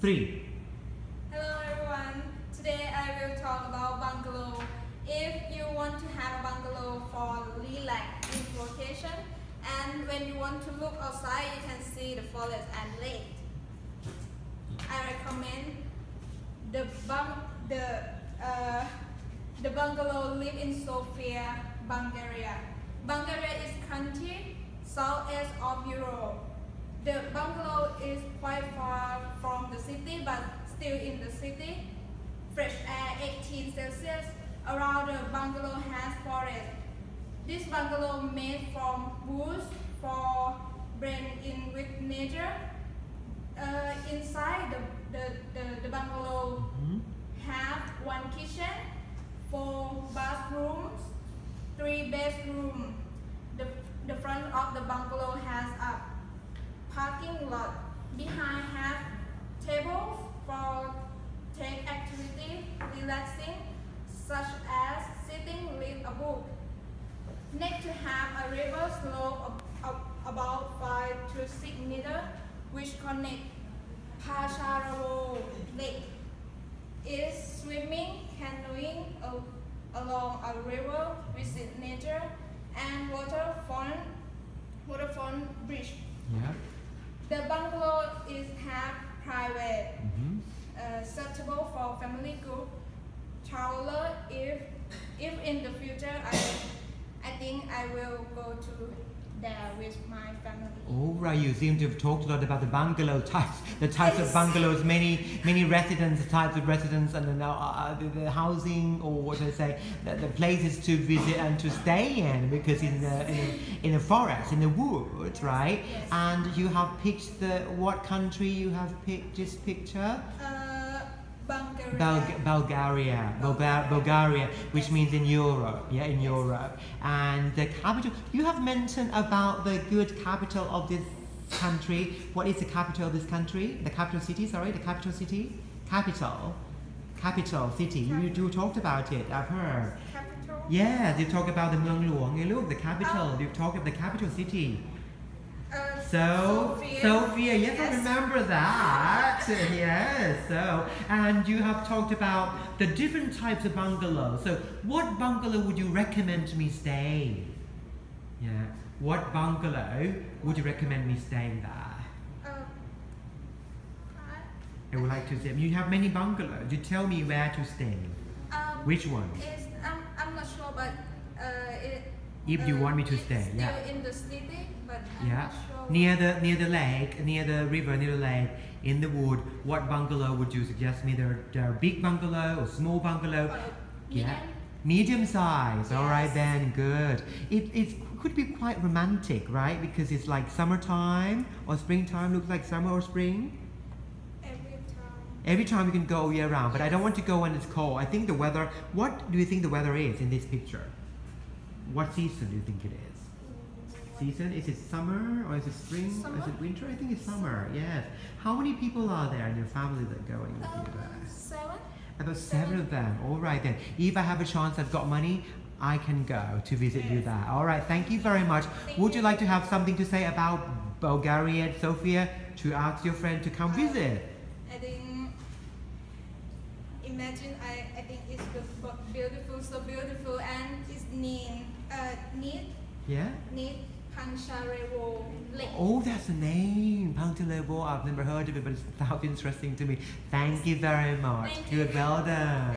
three. Hello everyone. Today I will talk about bungalow. If you want to have a bungalow for relax in vacation and when you want to look outside you can see the forest and lake. I recommend the bung the uh, the bungalow live in Sofia, Bulgaria. Bulgaria is country southeast of Europe. The bungalow is quite far from city but still in the city. Fresh air 18 Celsius. Around the bungalow has forest. This bungalow made from wood for blend in with nature. Uh, inside the, the, the, the bungalow Mhm. have one kitchen, four bathrooms, three bedrooms. The, the front of the bungalow has a parking lot. Behind have tables for take activity, relaxing, such as sitting with a book. Next to have a river slope of, of about 5 to 6 meters which connect Pancharevo Lake. Is swimming, canoeing along a river, visit nature, and waterfront, waterfront bridge. Yeah. The bungalow is have private, Mhm. uh, suitable for family group traveler. If if in the future I I think I will go to there with my family. All right, you seem to have talked a lot about the bungalow types, the types of bungalows, many many residents, the types of residents, and then uh, uh, the, the housing or what should I say, the, the places to visit and to stay in, because in the in a, in a forest, in the woods, right? Yes. And you have picked the what country you have picked this picture? Uh, Bulgaria. Bulgaria, which means in Europe, yeah, in. Europe. And the capital, you have mentioned about the good capital of this country. What is the capital of this country? The capital city, sorry, the capital city? Capital. Capital city. You, you talked about it, I've heard. Capital? Yeah, you talk about the Myeong Luong, look, the capital. Oh. You talk about the capital city. Uh, So, Sofia. Sofia, yes, I remember that. Yes, so, and you have talked about the different types of bungalows. So, what bungalow would you recommend me stay? Yeah, what bungalow would you recommend me staying there? Uh, I would like to say, you have many bungalows. You tell me where to stay. um, Which one? It's, I'm, I'm not sure, but uh, it, If you want me to stay, still yeah. in the city, but I'm Yeah, not sure. near the near the lake, near the river, near the lake, in the wood. What bungalow would you suggest me? There, there are big bungalow or small bungalow. Uh, Yeah. medium? Medium size. All right then, good. It, it could be quite romantic, right? Because it's like summertime or springtime. Looks like summer or spring. Every time. Every time you can go year round, but I don't want to go when it's cold. I think the weather. What do you think the weather is in this picture? What season do you think it is? Season? Is it summer or is it spring? Or is it winter? I think it's summer. Yes. How many people are there in your family that are going with Um, you there? seven? About seven of them. All right then. If I have a chance, I've got money, I can go to visit you there. All right. Thank you very much. Thank Would you you. like to have something to say about Bulgaria, Sofia, to ask your friend to come Um, visit? I think imagine I, I think it's be- beautiful so beautiful and it's neat uh Yeah. neat Pancharevo. Oh, that's the name, Pantalevo. I've never heard of it, but it sounds interesting to me. Thank you very much. Thank Good, you. well done.